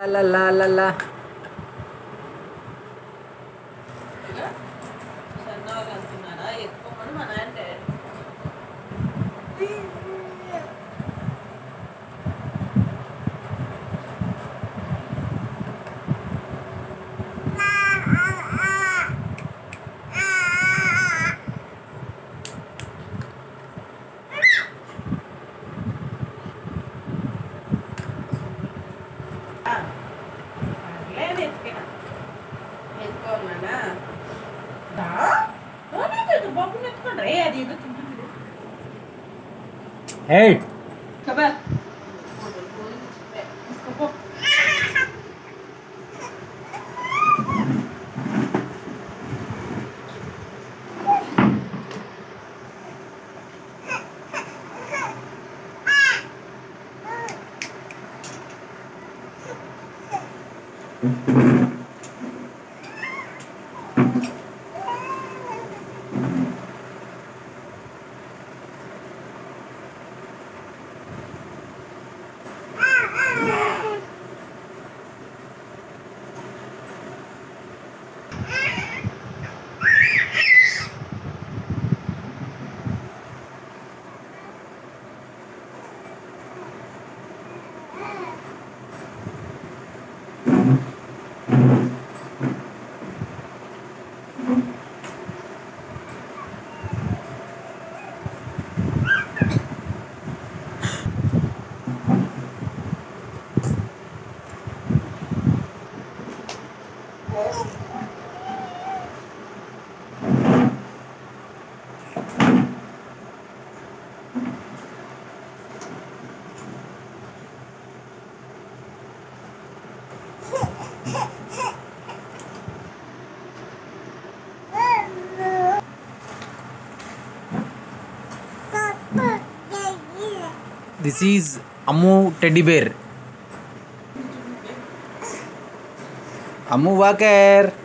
లా లా లా లా సన్నవాళ్ళు అంటున్నారా ఎక్కువ మంది మా నాన్న డాడీ లేదు ఎత్తుకినా ఎత్తుకోవాలన్నా దా బాబుని ఎత్తుకోండి రే అది ఏదో తింటుంది Mm-hmm. this is Amu teddy bear Amu Bakar.